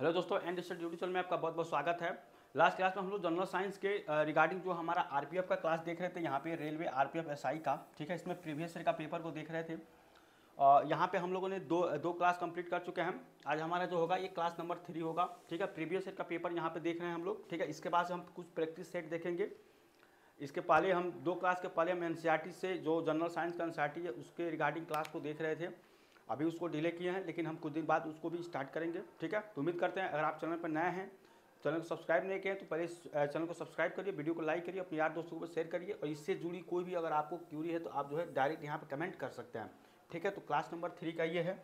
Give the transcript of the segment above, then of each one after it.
Hello दोस्तों, and study channel में आपका बहुत बहुत स्वागत है। लास्ट क्लास में हम लोग जनरल साइंस के रिगार्डिंग जो हमारा आरपीएफ का क्लास देख रहे थे, यहाँ पे रेलवे आरपीएफ एसआई का, ठीक है? इसमें प्रीवियस ईयर का पेपर को देख रहे थे। और यहाँ पे हम लोगों ने दो दो क्लास कंप्लीट कर चुके हैं। आज हमारा जो होगा, ये क्लास नंबर थ्री होगा, ठीक है? प्रीवियस ईयर का पेपर यहाँ पे देख रहे हैं हम लोग, ठीक है? इसके बाद हम कुछ प्रैक्टिस सेट देखेंगे। इसके पहले हम, दो क्लास के पहले हम एन से, जो जनरल साइंस का एन है, उसके रिगार्डिंग क्लास को देख रहे थे। अभी उसको डिले किए हैं, लेकिन हम कुछ दिन बाद उसको भी स्टार्ट करेंगे, ठीक है? तो उम्मीद करते हैं, अगर आप चैनल पर नए हैं, चैनल को सब्सक्राइब नहीं किए तो पहले चैनल को सब्सक्राइब करिए वीडियो को लाइक करिए, अपने यार दोस्तों को शेयर करिए, और इससे जुड़ी कोई भी अगर आपको क्यूरी है तो आप जो है डायरेक्ट यहाँ पर कमेंट कर सकते हैं, ठीक है? तो क्लास नंबर थ्री का ये है।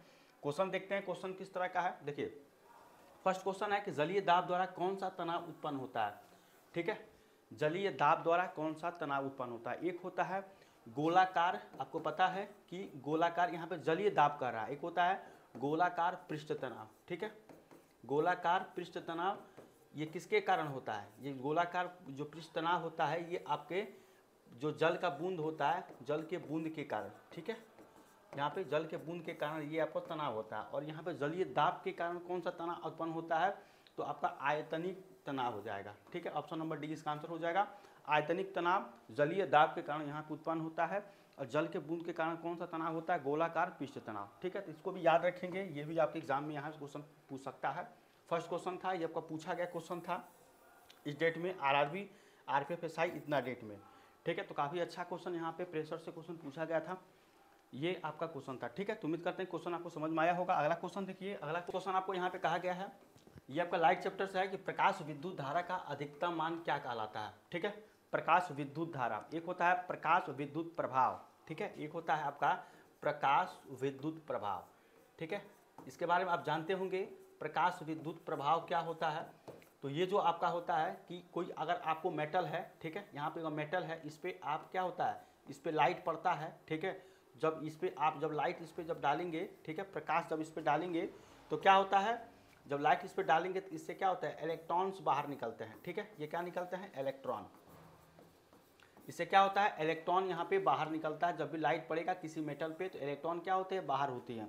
क्वेश्चन देखते हैं क्वेश्चन किस तरह का है? देखिए फ़र्स्ट क्वेश्चन है कि जलीय दाब द्वारा कौन सा तनाव उत्पन्न होता है, ठीक है? जलीय दाब द्वारा कौन सा तनाव उत्पन्न होता है? एक होता है गोलाकार। आपको पता है कि गोलाकार यहाँ पे जलीय दाब कर रहा है। एक होता है गोलाकार पृष्ठ तनाव, ठीक है? गोलाकार पृष्ठ तनाव, ये किसके कारण होता है? ये गोलाकार जो पृष्ठ तनाव होता है, ये आपके जो जल का बूंद होता है, जल के बूंद के कारण, ठीक है? यहाँ पे जल के बूंद के कारण ये आपको तनाव होता है। और यहाँ पे जलीय दाब के कारण कौन सा तनाव उत्पन्न होता है? तो आपका आयतनिक तनाव हो जाएगा। ठीक है? ऑप्शन नंबर डी इसका आंसर हो जाएगा, आयतनिक तनाव, जलीय दाब के कारण यहाँ पे उत्पन्न होता है, और जल के बूंद के कारण कौन सा तनाव होता है? गोलाकार पृष्ठ तनाव। ठीक है? तो इसको भी याद रखेंगे, ये भी आपके एग्ज़ाम में यहाँ क्वेश्चन पूछ सकता है। फ़र्स्ट क्वेश्चन था, ये आपका पूछा गया क्वेश्चन था, इस डेट में R R B R P F S I इतना डेट में। ठीक है? तो काफ़ी अच्छा क्वेश्चन यहाँ पे प्रेशर से क्वेश्चन पूछा गया था। ये आपका क्वेश्चन था। ठीक है? तो उम्मीद करते हैं क्वेश्चन आपको समझ में आया होगा। अगला क्वेश्चन देखिए, अगला क्वेश्चन आपको यहाँ पे कहा गया है ये आपका लाइट चैप्टर से है कि प्रकाश विद्युत धारा का अधिकतम मान क्या कहलाता है? ठीक है? प्रकाश विद्युत धारा। एक होता है प्रकाश विद्युत प्रभाव। ठीक है? एक होता है आपका प्रकाश विद्युत प्रभाव। ठीक है? इसके बारे में आप जानते होंगे प्रकाश विद्युत प्रभाव क्या होता है। तो ये जो आपका होता है कि कोई अगर आपको मेटल है, ठीक है? यहाँ पे मेटल है, इस पर आप क्या होता है? इस पर लाइट पड़ता है, ठीक है? जब इस पर आप जब लाइट इस पर जब डालेंगे, ठीक है? प्रकाश जब इस पर डालेंगे तो क्या होता है? जब लाइट इस पर डालेंगे तो इससे क्या होता है? इलेक्ट्रॉन्स बाहर निकलते हैं। ठीक है? ये क्या निकलते हैं? इलेक्ट्रॉन। इससे क्या होता है? इलेक्ट्रॉन यहाँ पे बाहर निकलता है। जब भी लाइट पड़ेगा किसी मेटल पे तो इलेक्ट्रॉन क्या होते हैं? बाहर होती हैं।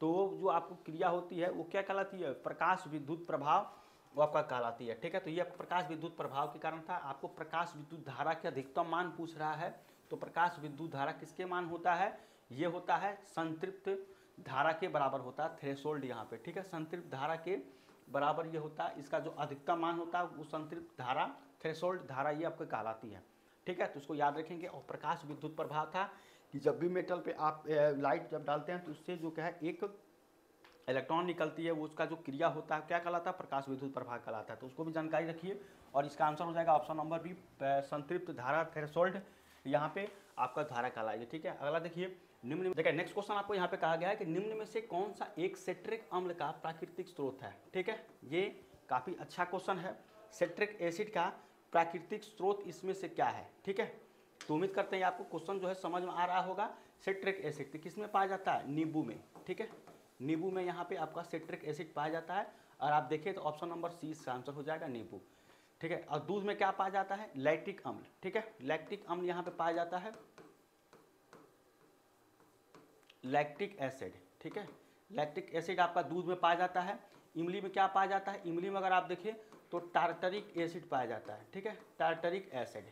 तो जो आपको क्रिया होती है, वो क्या कहलाती है? प्रकाश विद्युत प्रभाव, वो आपका कहलाती है। ठीक है? तो ये प्रकाश विद्युत प्रभाव के कारण था। आपको प्रकाश विद्युत धारा के अधिकतम मान पूछ रहा है। तो प्रकाश विद्युत धारा किसके मान होता है? ये होता है संतृप्त धारा के बराबर होता है थ्रेशोल्ड यहाँ पे, ठीक है? संतृप्त धारा के बराबर ये होता है इसका जो अधिकतम मान होता है वो संतृप्त धारा थ्रेशोल्ड धारा ये आपको कहलाती है, ठीक है? तो उसको याद रखेंगे, और प्रकाश विद्युत प्रभाव था कि जब भी मेटल पे आप लाइट जब डालते हैं तो उससे जो क्या है, एक इलेक्ट्रॉन निकलती है, वो उसका जो क्रिया होता है, क्या कहलाता है? प्रकाश विद्युत प्रभाव कहलाता है। तो उसको भी जानकारी रखिए, और इसका आंसर हो जाएगा ऑप्शन नंबर बी संतृप्त धारा थ्रेशोल्ड यहाँ पे आपका धारा कहलाएगी, ठीक है? अगला देखिए निम्न देखिए नेक्स्ट क्वेश्चन आपको यहाँ पे कहा गया है कि निम्न में से कौन सा एक सेट्रिक अम्ल का प्राकृतिक स्रोत है? ठीक है? ये काफ़ी अच्छा क्वेश्चन है। सेट्रिक एसिड का प्राकृतिक स्रोत इसमें से क्या है? ठीक है? तो उम्मीद करते हैं आपको क्वेश्चन जो है समझ में आ रहा होगा। सेट्रिक एसिड तो किसमें पाया जाता है? नींबू में। ठीक है? नींबू में यहाँ पे आपका सेट्रिक एसिड पाया जाता है। और आप देखिए तो ऑप्शन नंबर सी इसका आंसर हो जाएगा, नींबू। ठीक है? और दूध में क्या पाया जाता है? लैक्टिक अम्ल। ठीक है? लैक्टिक अम्ल यहाँ पे पाया जाता है। लैक्टिक एसिड ठीक है? लैक्टिक एसिड आपका दूध में पाया जाता है, इमली में क्या पाया जाता है? इमली में अगर आप देखिए तो टार्टरिक एसिड पाया जाता है, ठीक है? टार्टरिक एसिड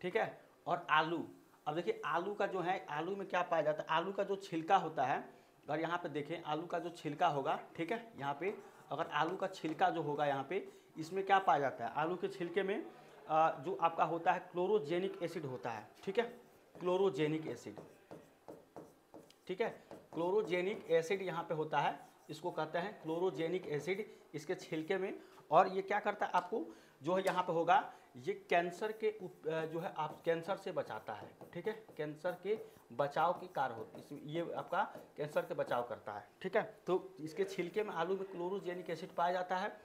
ठीक है? और आलू, अब देखिए, आलू का जो है, आलू में क्या पाया जाता है? आलू का जो छिलका होता है, अगर यहाँ पे देखें, आलू का जो छिलका होगा, ठीक है? यहाँ पे, अगर आलू का छिलका जो होगा यहाँ पे, इसमें क्या पाया जाता है? आलू के छिलके में जो आपका होता है क्लोरोजेनिक एसिड होता है, ठीक है? क्लोरोजेनिक एसिड ठीक है? क्लोरोजेनिक एसिड यहाँ पे होता है। इसको कहते हैं क्लोरोजेनिक एसिड इसके छिलके में। और ये क्या करता है आपको? जो है यहाँ पे होगा ये कैंसर के उप, जो है आप कैंसर से बचाता है। ठीक है? कैंसर के बचाव की कार होती ये आपका कैंसर के बचाव करता है। ठीक है? तो इसके छिलके में आलू में क्लोरोजेनिक एसिड पाया जाता है।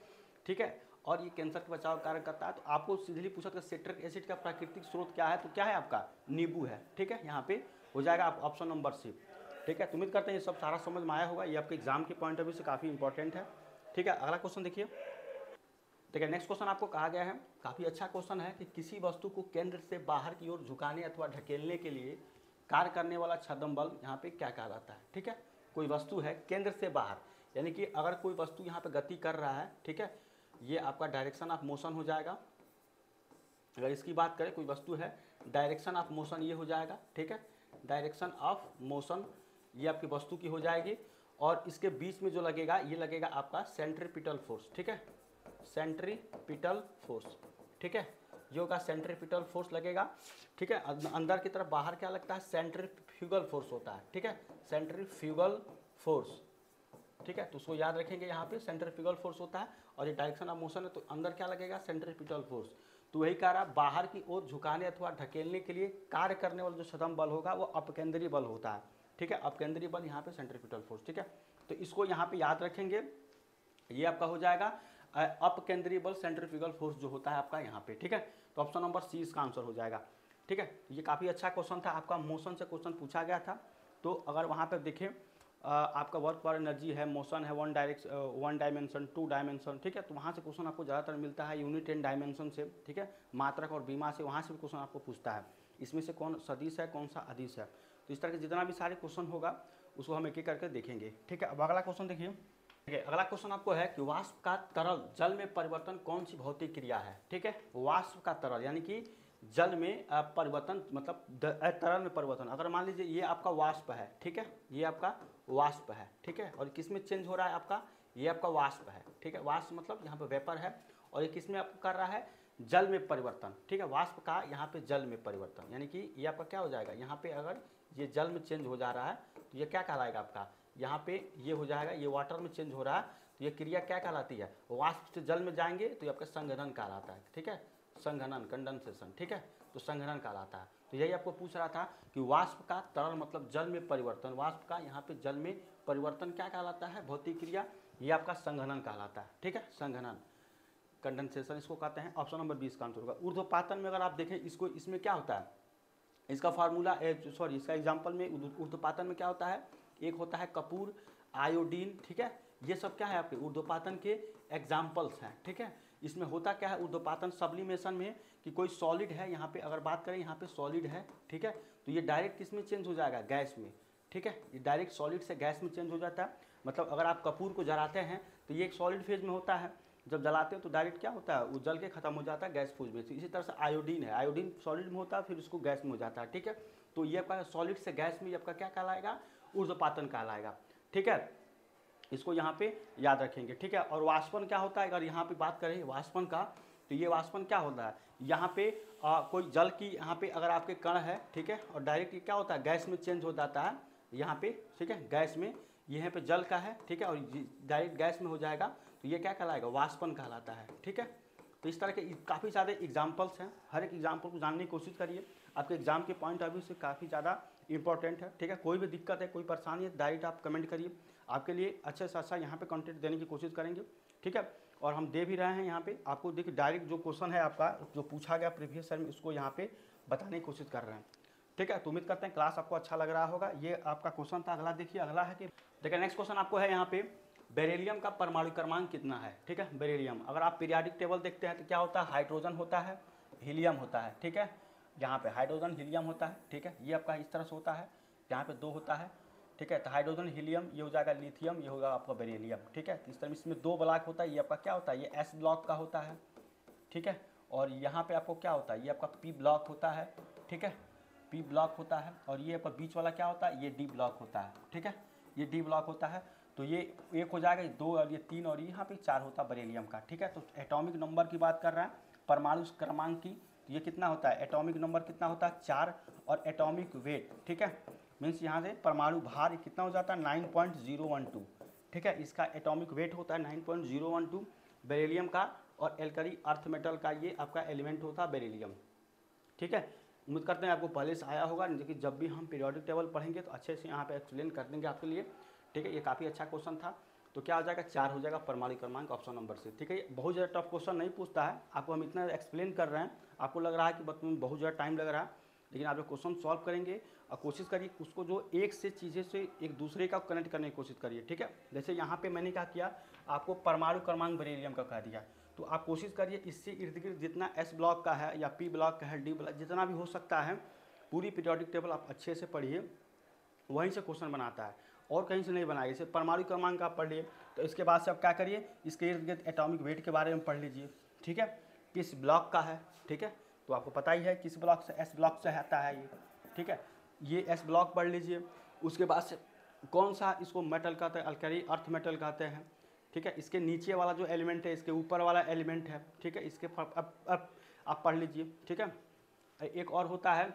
ठीक है? और ये कैंसर के बचाव कार्य करता है। तो आपको सीधे पूछा था सेट्रिक एसिड का प्राकृतिक स्रोत क्या है? तो क्या है आपका? नींबू है। ठीक है? यहाँ पे हो जाएगा आप ऑप्शन नंबर सी। ठीक है, उम्मीद करते हैं ये सब सारा समझ में आया होगा। ये आपके एग्ज़ाम के पॉइंट ऑफ़ व्यू से काफ़ी इंपॉर्टेंट है। ठीक है, अगला क्वेश्चन देखिए। ठीक है नेक्स्ट क्वेश्चन आपको कहा गया है। काफ़ी अच्छा क्वेश्चन है कि किसी वस्तु को केंद्र से बाहर की ओर झुकाने अथवा ढकेलने के लिए कार्य करने वाला छदम बल यहाँ पे क्या कहा जाता है? ठीक है, कोई वस्तु है केंद्र से बाहर, यानी कि अगर कोई वस्तु यहाँ पे गति कर रहा है, ठीक है, ये आपका डायरेक्शन ऑफ़ मोशन हो जाएगा। अगर इसकी बात करें, कोई वस्तु है डायरेक्शन ऑफ़ मोशन ये हो जाएगा। ठीक है डायरेक्शन ऑफ़ मोशन ये आपकी वस्तु की हो जाएगी और इसके बीच में जो लगेगा, ये लगेगा आपका सेंट्रीपिटल फोर्स ठीक है? सेंट्रीपिटल फोर्स ठीक है? ये होगा सेंट्रीपिटल फोर्स लगेगा, ठीक है? अंदर की तरफ़ बाहर क्या लगता है? सेंट्रीफ्यूगल फोर्स होता है, ठीक है? सेंट्रीफ्यूगल फोर्स ठीक है? तो उसको याद रखेंगे यहाँ पे सेंट्रीफ्यूगल फोर्स होता है और ये डायरेक्शन ऑफ़ मोशन है तो अंदर क्या लगेगा? सेंट्रीपिटल फोर्स तो वही कह रहा, बाहर की ओर झुकाने अथवा ढकेलने के लिए कार्य करने वाला जो सदम बल होगा, वो अपकेंद्रीय बल होता है। ठीक है? अब केंद्रीय बल यहाँ पे सेंट्रीपिटल फोर्स ठीक है? तो इसको यहाँ पे याद रखेंगे। ये आपका हो जाएगा अप केंद्रीय बल सेंट्रीफ्यूगल फोर्स जो होता है आपका यहाँ पे, ठीक है? तो ऑप्शन नंबर सी इसका आंसर हो जाएगा, ठीक है? ये काफ़ी अच्छा क्वेश्चन था, आपका मोशन से क्वेश्चन पूछा गया था। तो अगर वहाँ पर देखें आपका वर्क पर एनर्जी है मोशन है one direct one dimension two dimension ठीक है? तो वहाँ से क्वेश्चन आपको ज़्यादातर मिलता है यूनिट एंड डायमेंशन से, ठीक है? मात्रक और बीमा से वहाँ से भी क्वेश्चन आपको पूछता है। इसमें से कौन सदिश है, कौन सा अधिश है? तो इस तरह के जितना भी सारे क्वेश्चन होगा, उसको हम एक एक करके देखेंगे, ठीक है? अब अगला क्वेश्चन देखिए। ठीक है, अगला क्वेश्चन आपको है कि वाष्प का तरल जल में परिवर्तन कौन सी भौतिक क्रिया है, ठीक है? वाष्प का तरल, यानी कि जल में परिवर्तन मतलब तरल में परिवर्तन। अगर मान लीजिए ये आपका वाष्प है, ठीक है? ये आपका वाष्प है, ठीक है? और किसमें चेंज हो रहा है आपका? ये आपका वाष्प है, ठीक है? वाष्प मतलब यहाँ पे वेपर है और ये किसमें आपको कर रहा है? जल में परिवर्तन, ठीक है? वाष्प का यहाँ पे जल में परिवर्तन, यानी कि ये आपका क्या हो जाएगा? यहाँ पे अगर ये जल में चेंज हो जा रहा है तो ये क्या कहलाएगा आपका? यहाँ पे ये हो जाएगा, ये वाटर में चेंज हो रहा है तो ये क्रिया क्या कहलाती है? वाष्प से जल में जाएँगे तो ये आपका संघनन कहलाता है, ठीक है? संघनन कंडेंसेशन ठीक है? तो संघनन कहलाता है। तो यही आपको पूछ रहा था कि वाष्प का तरल मतलब जल में परिवर्तन, वाष्प का यहाँ पे जल में परिवर्तन क्या कहलाता है? भौतिक क्रिया, ये आपका संघनन कहलाता है। ठीक है? संघनन। कंडेंसेशन इसको कहते हैं। ऑप्शन नंबर बीस का आंसर होगा। ऊर्ध्वपातन में अगर आप देखें, इसको इसमें क्या होता है? इसका फार्मूला सॉरी इसका एग्ज़ाम्पल में ऊर्ध्वपातन में क्या होता है? एक होता है कपूर आयोडीन ठीक है? ये सब क्या है आपके? ऊर्ध्वपातन के एग्जाम्पल्स हैं। ठीक है? इसमें होता क्या है? ऊर्ध्वपातन सब्लिमेशन में कि कोई सॉलिड है, यहाँ पे अगर बात करें, यहाँ पे सॉलिड है, ठीक है? तो ये डायरेक्ट किसमें चेंज हो जाएगा? गैस में, ठीक है? ये डायरेक्ट सॉलिड से गैस में चेंज हो जाता है। मतलब अगर आप कपूर को जलाते हैं तो ये एक सॉलिड फ़ेज़ में होता है। जब जलाते हैं तो डायरेक्ट क्या होता है? वो जल के खत्म हो जाता है गैस फूज में। इसी तरह से आयोडीन है। आयोडीन सॉलिड में होता है, फिर उसको गैस में हो जाता है, ठीक है? तो ये आपका सॉलिड से गैस में ये आपका क्या कहलाएगा? ऊर्ध्वपातन कहलाएगा, ठीक है? इसको यहाँ पे याद रखेंगे ठीक है? और वाष्पन क्या होता है? अगर यहाँ पे बात करें वाष्पन का तो ये वाष्पन क्या होता है? यहाँ पे आ, कोई जल की यहाँ पे अगर आपके कण है ठीक है? और डायरेक्ट क्या होता है? गैस में चेंज हो जाता है यहाँ पे ठीक है? गैस में यहाँ पे जल का है ठीक है? और डायरेक्ट गैस में हो जाएगा तो ये क्या कहलाएगा? वाष्पन कहलाता है ठीक है? तो इस तरह के काफ़ी सारे एग्जाम्पल्स हैं। हर एक एग्ज़ाम्पल को जानने की कोशिश करिए। आपके एग्ज़ाम के पॉइंट ऑफ़ व्यू से काफ़ी ज़्यादा इंपॉर्टेंट है ठीक है? कोई भी दिक्कत है कोई परेशानी है डायरेक्ट आप कमेंट करिए। आपके लिए अच्छे से अच्छा यहाँ पे कंटेंट देने की कोशिश करेंगे, ठीक है? और हम दे भी रहे हैं यहाँ पे। आपको देखिए डायरेक्ट जो क्वेश्चन है आपका, जो पूछा गया प्रीवियस सर में, उसको यहाँ पे बताने की कोशिश कर रहे हैं, ठीक है? तो उम्मीद करते हैं क्लास आपको अच्छा लग रहा होगा। ये आपका क्वेश्चन था, अगला देखिए, अगला है कि देखिए नेक्स्ट क्वेश्चन आपको है यहाँ पे बेरेलियम का परमाणु क्रमांक कितना है, ठीक है? बेरेलियम अगर आप पीरियाडिक टेबल देखते हैं तो क्या होता है? हाइड्रोजन होता है हीलियम होता है, ठीक है? यहाँ पे हाइड्रोजन हीलियम होता है, ठीक है? ये आपका इस तरह से होता है, यहाँ पे दो होता है। ठीक है तो हाइड्रोजन, हीलियम, ये हो जाएगा लिथियम, ये होगा आपका बेरिलियम, ठीक है? तो इस तरह इसमें दो ब्लॉक होता है, ये आपका क्या होता है? ये एस ब्लॉक का होता है, ठीक है? और यहाँ पे आपको क्या होता है? ये आपका पी ब्लॉक होता है, ठीक है? पी ब्लॉक होता है और ये आपका बीच वाला क्या होता है? ये डी ब्लॉक होता है, ठीक है? ये डी ब्लॉक होता है तो ये एक हो जाएगा दो और ये तीन और यहाँ पे चार होता है बरेलियम का, ठीक है? तो एटॉमिक नंबर की बात कर रहे हैं, परमाणु क्रमांक की तो ये कितना होता है? एटॉमिक नंबर कितना होता है? चार और एटॉमिक वेट, ठीक है? मीन्स यहाँ से परमाणु भार कितना हो जाता है? Nine point zero one two ठीक है? इसका एटॉमिक वेट होता है nine point zero one two beryllium का और एल्करी अर्थ मेटल का ये आपका एलिमेंट होता है बेरिलियम ठीक है? उम्मीद करते हैं आपको पहले से आया होगा। लेकिन जब भी हम पीरियोडिक टेबल पढ़ेंगे तो अच्छे से यहाँ पे एक्सप्लेन कर देंगे आपके लिए। ठीक है? ये काफ़ी अच्छा क्वेश्चन था। तो क्या हो जाएगा? चार हो जाएगा परमाणु क्रमांक ऑप्शन नंबर से। ठीक है? बहुत ज़्यादा टफ क्वेश्चन नहीं पूछता है। आपको हम इतना एक्सप्लेन कर रहे हैं। आपको लग रहा है कि बहुत ज़्यादा टाइम लग रहा है। लेकिन आप जो क्वेश्चन सॉल्व करेंगे और कोशिश करिए उसको जो एक से चीज़ें से एक दूसरे का कनेक्ट करने की कोशिश करिए, ठीक है? जैसे यहाँ पे मैंने क्या किया, आपको परमाणु क्रमांक बेरिलियम का कह दिया। तो आप कोशिश करिए इससे इर्द गिर्द जितना एस ब्लॉक का है या पी ब्लॉक का है डी ब्लॉक जितना भी हो सकता है, पूरी पीरियोडिक टेबल आप अच्छे से पढ़िए। वहीं से क्वेश्चन बनाता है और कहीं से नहीं बनाया। जैसे परमाणु क्रमांक आप पढ़ लिए तो इसके बाद से आप क्या करिए, इसके इर्द गिर्द एटॉमिक वेट के बारे में पढ़ लीजिए, ठीक है? किस ब्लॉक का है, ठीक है? तो आपको पता ही है किस ब्लॉक से, एस ब्लॉक से आता है ये, ठीक है? ये एस ब्लॉक पढ़ लीजिए। उसके बाद से कौन सा इसको मेटल कहते हैं? अल्करी अर्थ मेटल कहते हैं, ठीक है? इसके नीचे वाला जो एलिमेंट है, इसके ऊपर वाला एलिमेंट है, ठीक है? इसके अब अब आप पढ़ लीजिए, ठीक है? एक और होता है,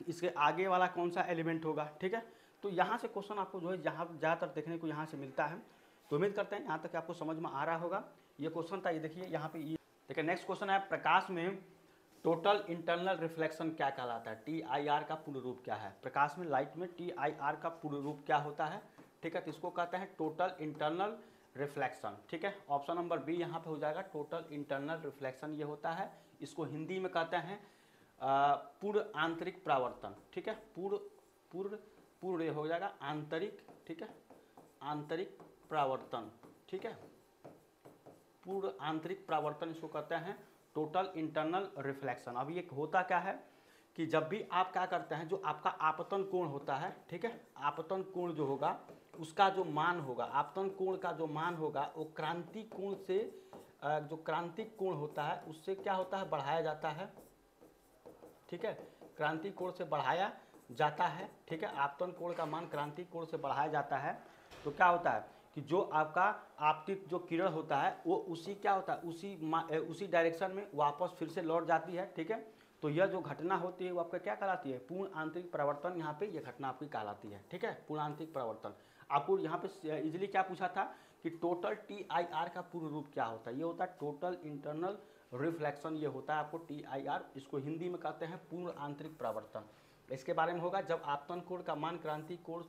इसके आगे वाला कौन सा एलिमेंट होगा, ठीक है? तो यहाँ से क्वेश्चन आपको जो है जहाँ ज़्यादातर देखने को यहाँ से मिलता है। तो उम्मीद करते हैं, यहाँ तक आपको समझ में आ रहा होगा। ये क्वेश्चन था, ये देखिए, यहाँ पे ये, देखिए नेक्स्ट क्वेश्चन है, प्रकाश में टोटल इंटरनल रिफ्लेक्शन क्या कहलाता है? टी आई आर का पूर्ण रूप क्या है? प्रकाश में, लाइट में टी आई आर का पूर्ण रूप क्या होता है? ठीक है तो इसको कहते हैं टोटल इंटरनल रिफ्लेक्शन। ठीक है, ऑप्शन नंबर बी यहाँ पे हो जाएगा, टोटल इंटरनल रिफ्लेक्शन ये होता है। इसको हिंदी में कहते हैं पूर्ण आंतरिक प्रावर्तन। ठीक है पूर्ण पूर्ण पूर्ण हो जाएगा आंतरिक। ठीक है, आंतरिक प्रावर्तन। ठीक है पूर्ण आंतरिक प्रावर्तन इसको कहते हैं। टोटल इंटरनल रिफ्लेक्शन अभी एक होता क्या है कि जब भी आप क्या करते हैं, जो आपका आपतन कोण होता है, ठीक है? आपतन कोण जो होगा, उसका जो मान होगा, आपतन कोण का जो मान होगा, वो क्रांति कोण से जो क्रांतिक कोण होता है, उससे क्या होता है? बढ़ाया जाता है। ठीक है? क्रांति कोण से बढ़ाया जाता है, ठीक है? आपतन कोण का मान क्रांति कोण से बढ़ाया जाता है। तो क्या होता है? कि जो आपका आपतित जो किरण होता है, वो उसी क्या होता है? उसी उसी डायरेक्शन में वापस फिर से लौट जाती है, ठीक है? तो यह जो घटना होती है, वो आपका क्या कहलाती है? पूर्ण आंतरिक परिवर्तन यहाँ पे यह घटना आपकी कहलाती है, ठीक है? पूर्ण आंतरिक परिवर्तन। आपको यहाँ पे इजिली क्या पूछा था कि टोटल टी आई आर का पूर्ण रूप क्या होता है? ये होता है टोटल इंटरनल रिफ्लेक्शन ये होता है आपको टी आई आर इसको हिंदी में कहते हैं पूर्ण आंतरिक परिवर्तन। इसके बारे में होगा, जब आपतन कोण का मान क्रांति कोण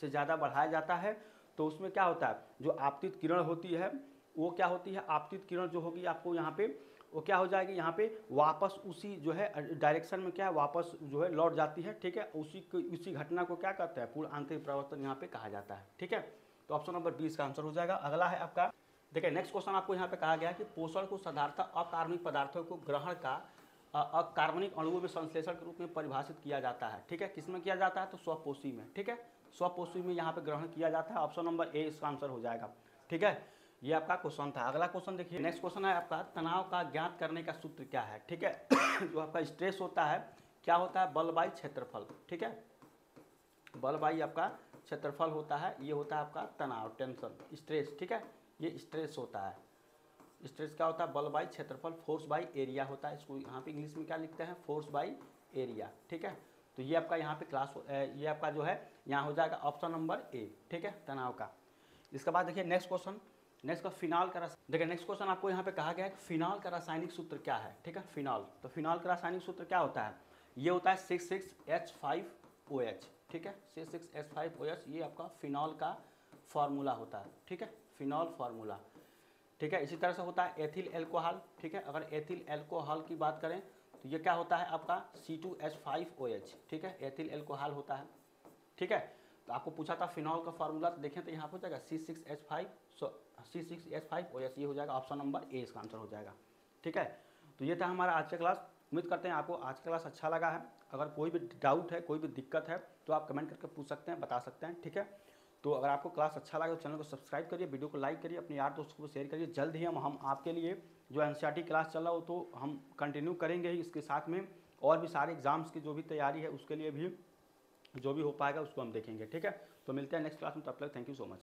से ज़्यादा बढ़ाया जाता है तो उसमें क्या होता है? जो आपतित किरण होती है, वो क्या होती है? आपतित किरण जो होगी आपको यहाँ पे, वो क्या हो जाएगी? यहाँ पे वापस उसी जो है, डायरेक्शन में क्या है? वापस जो है लौट जाती है, ठीक है? उसी उसी घटना को क्या कहते हैं? पूर्ण आंतरिक परिवर्तन यहाँ पे कहा जाता है, ठीक है? तो ऑप्शन नंबर बीस का आंसर हो जाएगा। अगला है आपका, देखिए नेक्स्ट क्वेश्चन आपको यहाँ पे कहा गया कि पोषण को साधारणता अकार्बनिक पदार्थों को ग्रहण का अकार्बनिक अणुओं में संश्लेषण के रूप में परिभाषित किया जाता है, ठीक है? किसमें किया जाता है? तो स्वपोषी में, ठीक है? स्वपोषी में यहाँ पे ग्रहण किया जाता है। ऑप्शन नंबर ए इसका आंसर हो जाएगा। ठीक है? ये आपका क्वेश्चन था। अगला क्वेश्चन देखिए। नेक्स्ट क्वेश्चन है आपका, तनाव का ज्ञात करने का सूत्र क्या है? ठीक है? जो आपका स्ट्रेस होता है, क्या होता है? बल बाई क्षेत्रफल। ठीक है? बल बाई आपका क्षेत्रफल होता है। ये होता है आपका तनाव टेंशन स्ट्रेस ठीक है? ये स्ट्रेस होता है। स्ट्रेस क्या होता है? बल बाई क्षेत्रफल फोर्स बाई एरिया होता है। इसको यहाँ पे इंग्लिश में क्या लिखते हैं? फोर्स बाई एरिया ठीक है? तो ये आपका यहाँ पे क्लास ये आपका जो है, यहाँ हो जाएगा ऑप्शन नंबर ए ठीक है, तनाव का। इसके बाद देखिए नेक्स्ट क्वेश्चन नेक्स्ट का फिनाल का देखिए नेक्स्ट क्वेश्चन आपको यहाँ पे कहा गया है फिनाल का रासायनिक सूत्र क्या है, ठीक है फिनाल तो फिनाल का रासायनिक सूत्र क्या होता है? ये होता है six six H five O H ठीक है six six H five O H ये आपका फिनॉल का फॉर्मूला होता है, ठीक है फिनॉल फार्मूला ठीक है, इसी तरह से होता है एथिल एल्कोहल ठीक है, अगर एथिल एल्कोहल की बात करें तो ये क्या होता है आपका? C two H five O H ठीक है? एथिल एल्कोहल होता है, ठीक है? तो आपको पूछा था फिनॉल का फार्मूला तो देखें तो यहाँ पर हो जाएगा C six H five so C six H five O H ये हो जाएगा ऑप्शन नंबर ए इसका आंसर हो जाएगा, ठीक है? तो ये था हमारा आज का क्लास उम्मीद करते हैं आपको आज का क्लास अच्छा लगा है। अगर कोई भी डाउट है, कोई भी दिक्कत है तो आप कमेंट करके पूछ सकते हैं, बता सकते हैं, ठीक है? तो अगर आपको क्लास अच्छा लगा तो चैनल को सब्सक्राइब करिए वीडियो को लाइक करिए, अपने यार दोस्तों को शेयर करिए। जल्द ही हम हम आपके लिए जो एन क्लास चल रहा हो तो हम कंटिन्यू करेंगे ही इसके साथ में और भी सारे एग्ज़ाम्स की जो भी तैयारी है उसके लिए भी जो भी हो पाएगा उसको हम देखेंगे, ठीक है? तो मिलते हैं नेक्स्ट क्लास में, तब तक थैंक यू सो मच